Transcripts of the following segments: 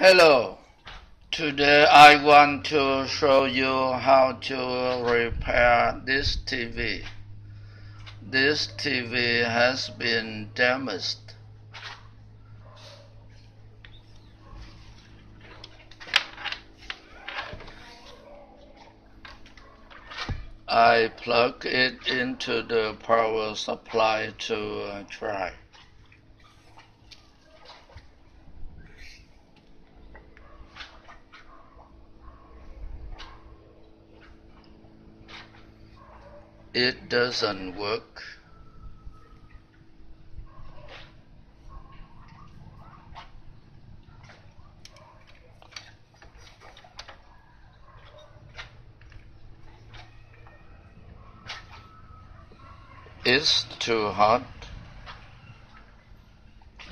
Hello. Today I want to show you how to repair this TV. This TV has been damaged. I plug it into the power supply to try. It doesn't work. It's too hot.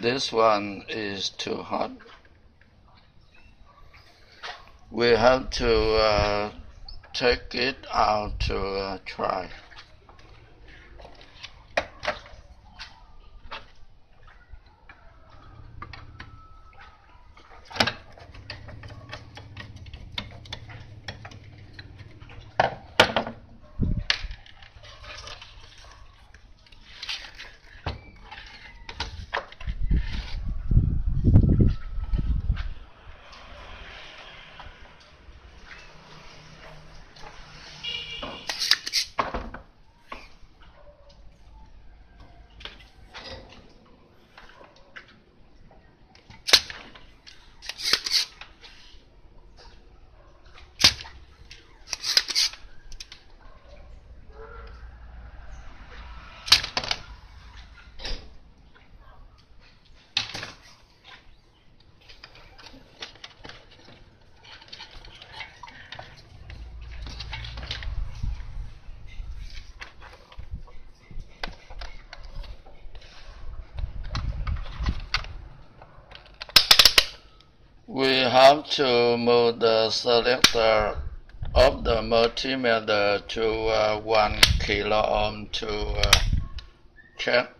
This one is too hot. We have to uh, take it out to uh, try. We have to move the selector of the multimeter to uh, 1 kilo ohm to uh, check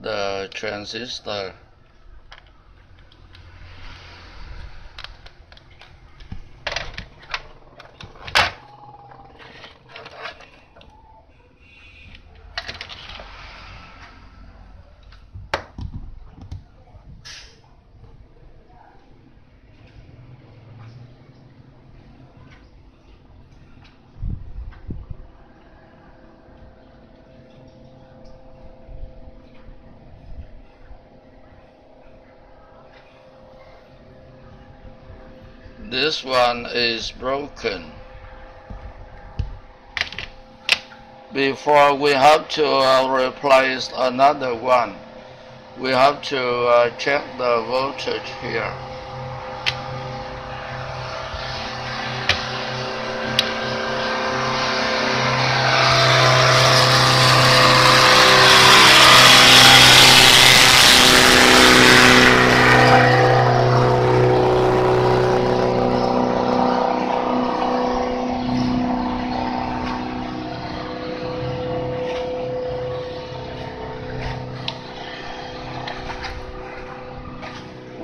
the transistor. This one is broken. Before we have to uh, replace another one, we have to uh, check the voltage here.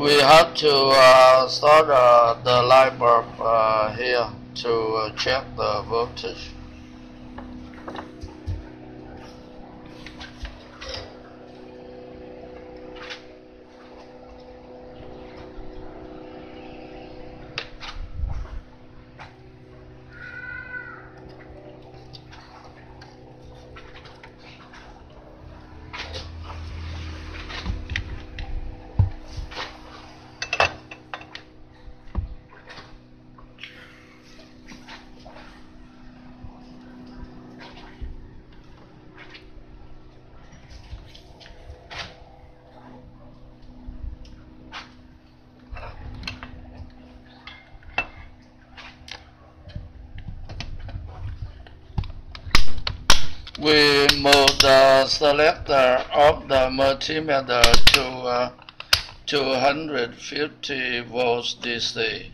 We have to uh, start uh, the light bulb uh, here to uh, check the voltage. We move the selector of the multimeter to uh, 250 volts DC.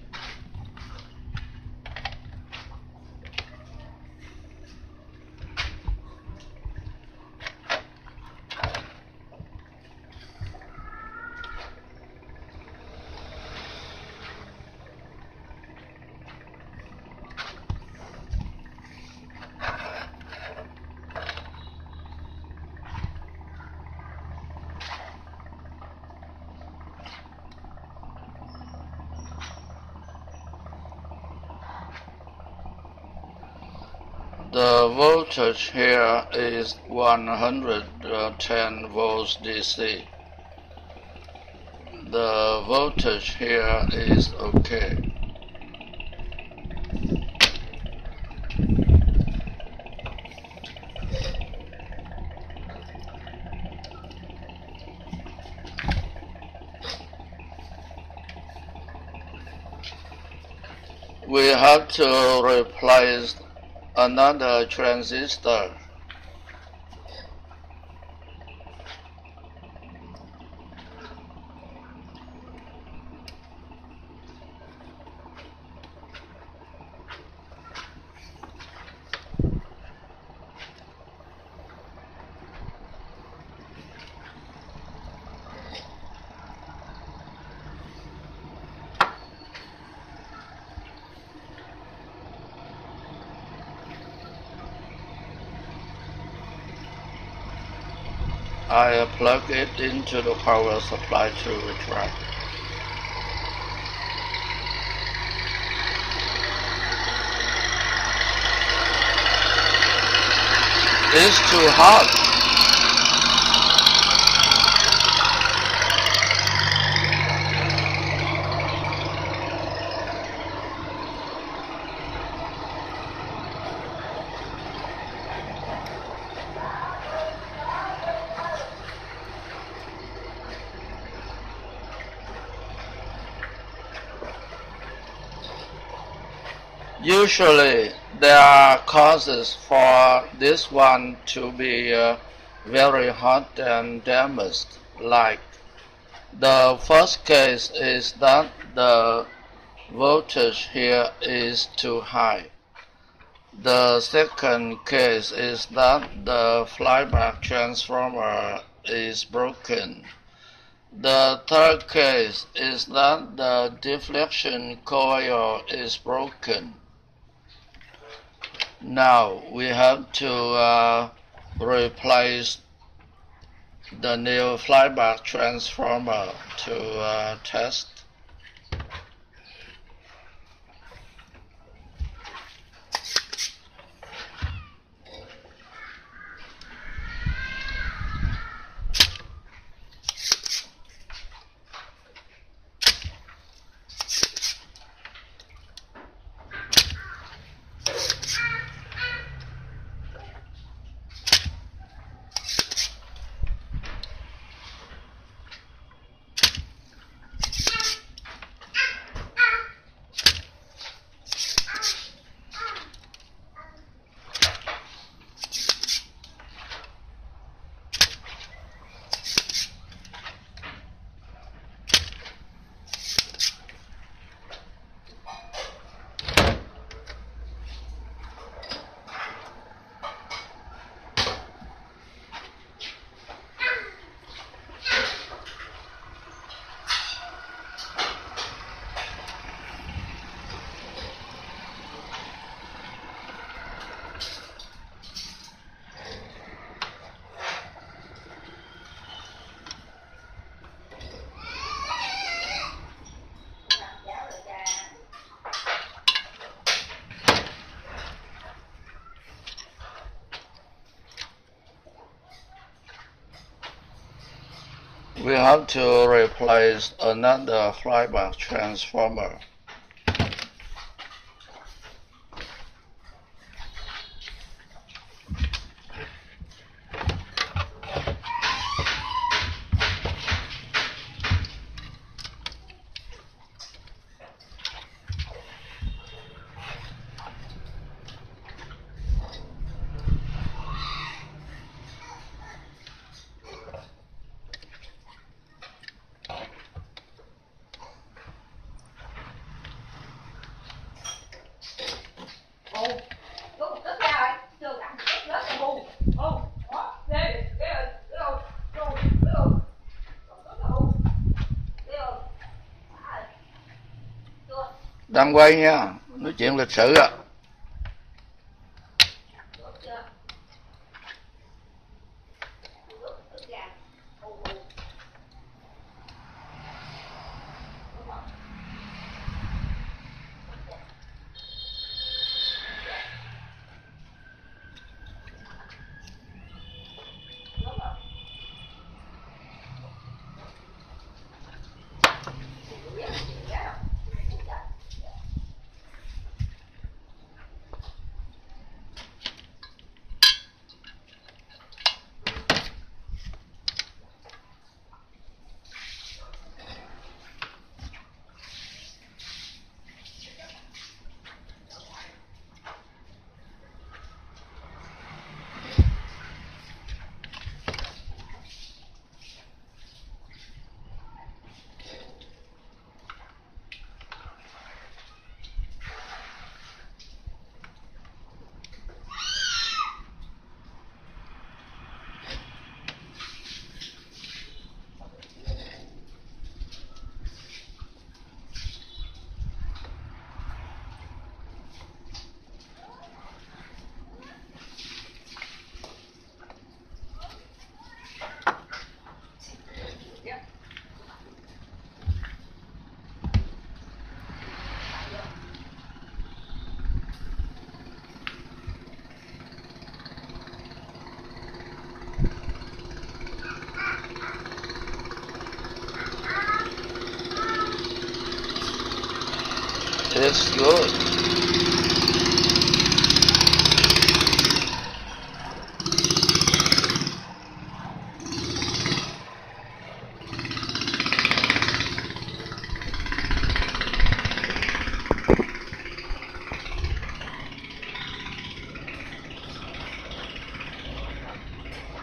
The voltage here is 110 volts DC. The voltage here is okay. we have to replace another transistor. I plug it into the power supply to retract. It's too hot. Usually, there are causes for this one to be uh, very hot and damaged. Like the first case is that the voltage here is too high. The second case is that the flyback transformer is broken. The third case is that the deflection coil is broken. Now we have to uh, replace the new flyback transformer to uh, test we have to replace another flyback transformer. Đang quay nha nói chuyện lịch sử ạ It's good.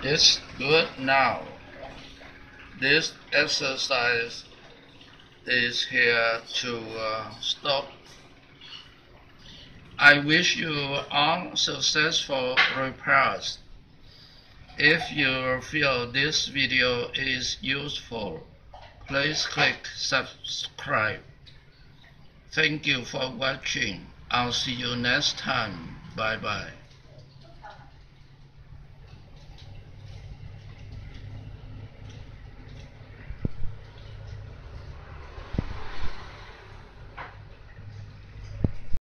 It's good now. This exercise is here to uh, stop. I wish you all successful repairs. If you feel this video is useful, please click subscribe. Thank you for watching. I'll see you next time. Bye bye.